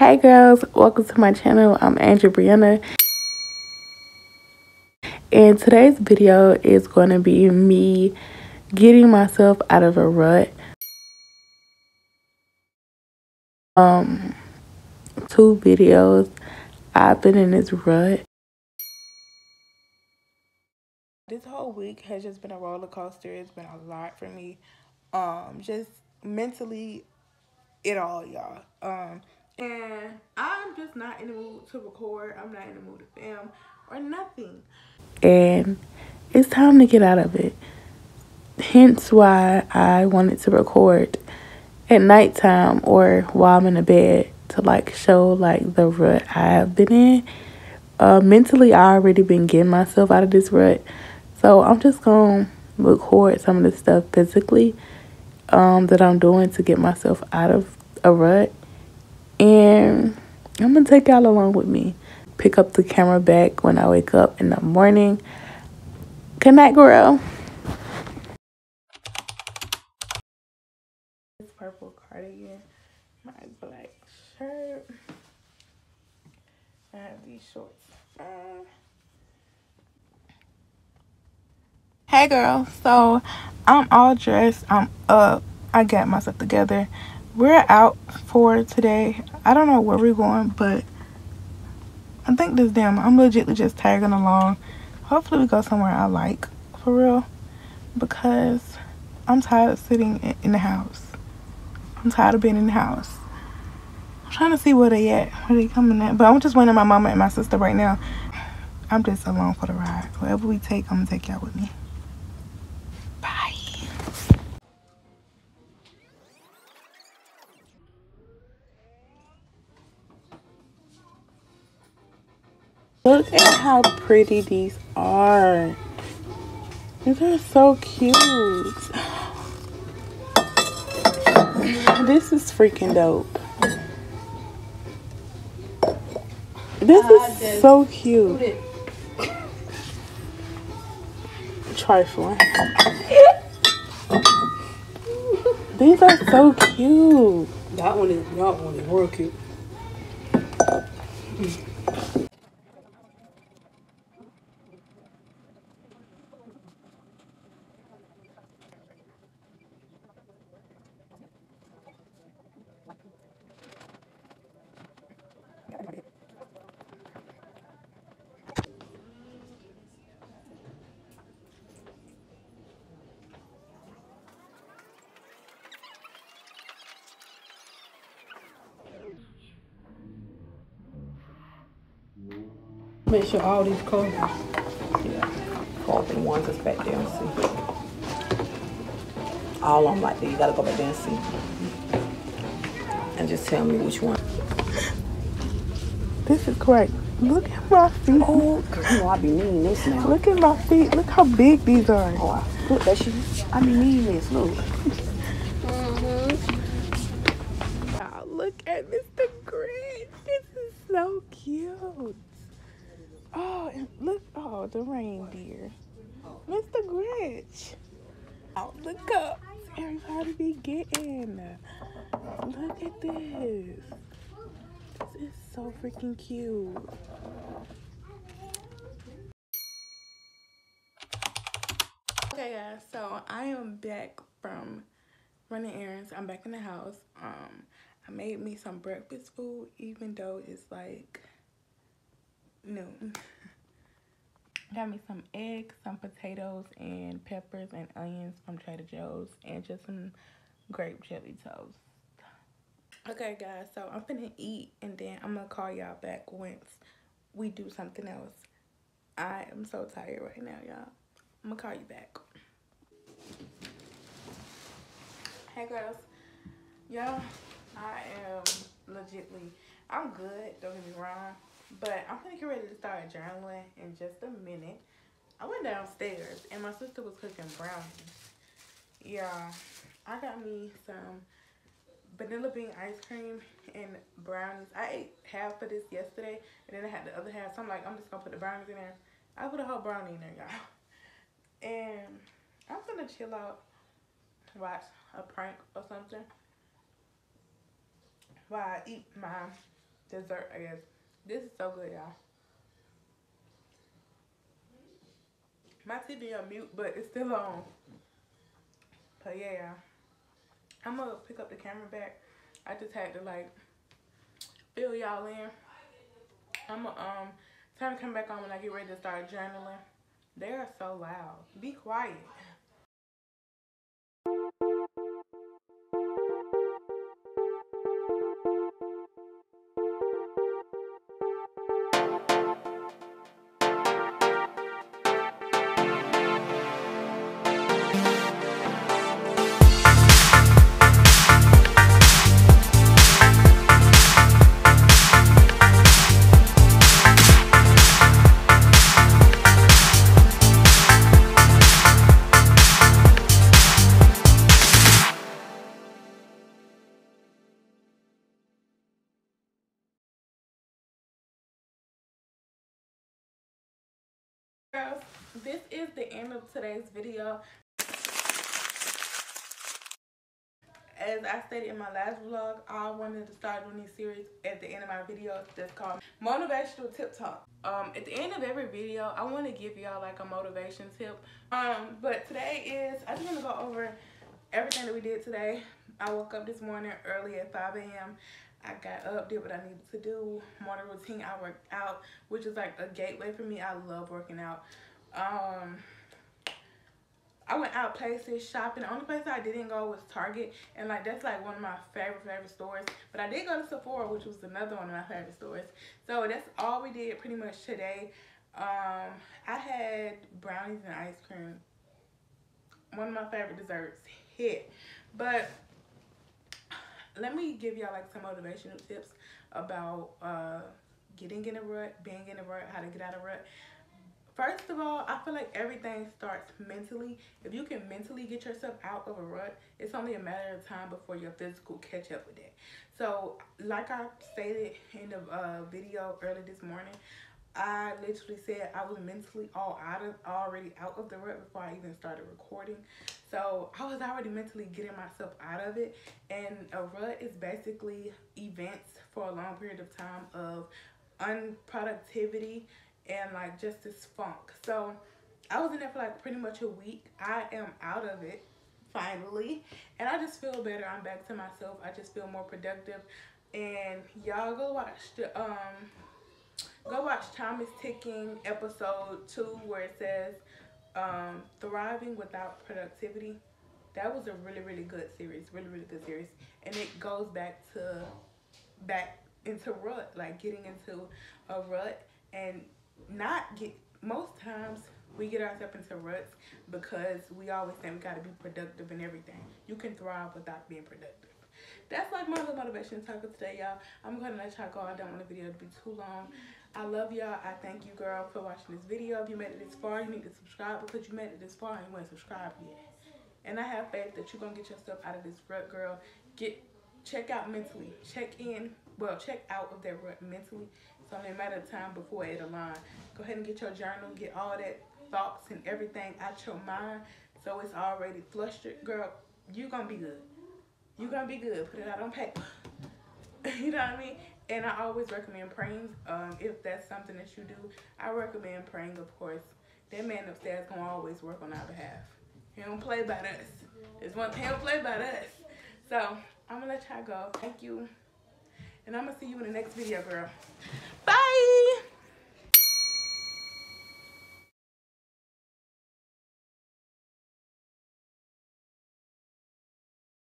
Hey girls, welcome to my channel. I'm Angel Breunna. And today's video is going to be me getting myself out of a rut. Um, two videos. I've been in this rut. This whole week has just been a roller coaster. It's been a lot for me. Um, just mentally, it all, y'all. Um, and I'm just not in the mood to record. I'm not in the mood to film or nothing. And it's time to get out of it. Hence why I wanted to record at nighttime or while I'm in the bed to like show like the rut I have been in. Uh, mentally, I already been getting myself out of this rut. So I'm just going to record some of the stuff physically um, that I'm doing to get myself out of a rut and I'm gonna take y'all along with me. Pick up the camera back when I wake up in the morning. Good night, girl. This purple cardigan, my black shirt. I have these shorts. Hey girl, so I'm all dressed. I'm up. I got myself together we're out for today. I don't know where we're going, but I think this damn, I'm legitly just tagging along. Hopefully we go somewhere I like, for real. Because I'm tired of sitting in the house. I'm tired of being in the house. I'm trying to see where they at, where they coming at. But I'm just waiting on my mama and my sister right now. I'm just along for the ride. Wherever we take, I'm gonna take y'all with me. Look at how pretty these are. These are so cute. This is freaking dope. This is so cute. Trifling. These are so cute. That one is that one is real cute. Make sure all these clothes. Yeah. All the ones that's back there and see. All of them like that. You gotta go back there and see. And just tell me which one. This is correct. Look at my feet. Oh, cause you know I be needing this now. Look at my feet. Look how big these are. Oh, I, look, that shit. I be needing this. Look. Mm-hmm. Wow, look at Mr. Grinch. This is so cute. Oh, and oh, the reindeer. Mr. Grinch. Oh, look up. Everybody be getting. Look at this. This is so freaking cute. Okay, guys, so I am back from running errands. I'm back in the house. Um, I made me some breakfast food, even though it's like noon. Got me some eggs, some potatoes, and peppers and onions from Trader Joe's, and just some grape jelly toast. Okay, guys, so I'm gonna eat, and then I'm gonna call y'all back once we do something else. I am so tired right now, y'all. I'm gonna call you back. Hey, girls. Y'all, I am legitly, I'm good, don't get me wrong. But I'm gonna get ready to start journaling in just a minute. I went downstairs and my sister was cooking brownies. Yeah, I got me some vanilla bean ice cream and brownies. I ate half of this yesterday and then I had the other half. So I'm like, I'm just gonna put the brownies in there. I put a whole brownie in there, y'all. And I'm gonna chill out, watch a prank or something while I eat my dessert, I guess. This is so good, y'all. My TV on mute, but it's still on. But yeah. I'm gonna pick up the camera back. I just had to like fill y'all in. I'm gonna um time to come back on when I get ready to start journaling. They are so loud. Be quiet. Girls this is the end of today's video as I stated in my last vlog, I wanted to start doing these series at the end of my videos that's called Motivational Tip Talk. Um, at the end of every video, I want to give y'all like a motivation tip. Um, but today is, I just want to go over everything that we did today. I woke up this morning early at 5 a.m. I got up, did what I needed to do, morning routine, I worked out, which is like a gateway for me. I love working out. Um, I went out places shopping. The only place I didn't go was Target, and like that's like one of my favorite favorite stores. But I did go to Sephora, which was another one of my favorite stores. So that's all we did pretty much today. Um, I had brownies and ice cream. One of my favorite desserts. Hit, but let me give y'all like some motivational tips about uh, getting in a rut, being in a rut, how to get out of rut. First of all, I feel like everything starts mentally. If you can mentally get yourself out of a rut, it's only a matter of time before your physical catch up with it. So, like I stated in the uh, video early this morning, I literally said I was mentally all out of already out of the rut before I even started recording. So I was already mentally getting myself out of it. And a rut is basically events for a long period of time of unproductivity and like just this funk. So I was in there for like pretty much a week. I am out of it finally. And I just feel better. I'm back to myself. I just feel more productive. And y'all go watch the um go watch Time is Ticking episode two where it says um, Thriving Without Productivity. That was a really, really good series. Really, really good series. And it goes back to, back into rut, like getting into a rut and not get, most times we get ourselves into ruts because we always think we got to be productive and everything. You can thrive without being productive. That's like my little motivation talk of today, y'all. I'm to let y'all go. I don't want the video to be too long. I love y'all. I thank you, girl, for watching this video. If you made it this far, you need to subscribe because you made it this far and you weren't subscribed yet. And I have faith that you're going to get yourself out of this rut, girl. Get Check out mentally. Check in. Well, check out of that rut mentally. It's only a matter of time before it align. Go ahead and get your journal. Get all that thoughts and everything out your mind so it's already flustered. Girl, you're going to be good. You're going to be good. Put it out on paper. you know what I mean? And I always recommend praying. Um, if that's something that you do, I recommend praying, of course. That man upstairs gonna always work on our behalf. He don't play about us. It's one he don't play about us. So I'm gonna let y'all go. Thank you. And I'm gonna see you in the next video, girl. Bye!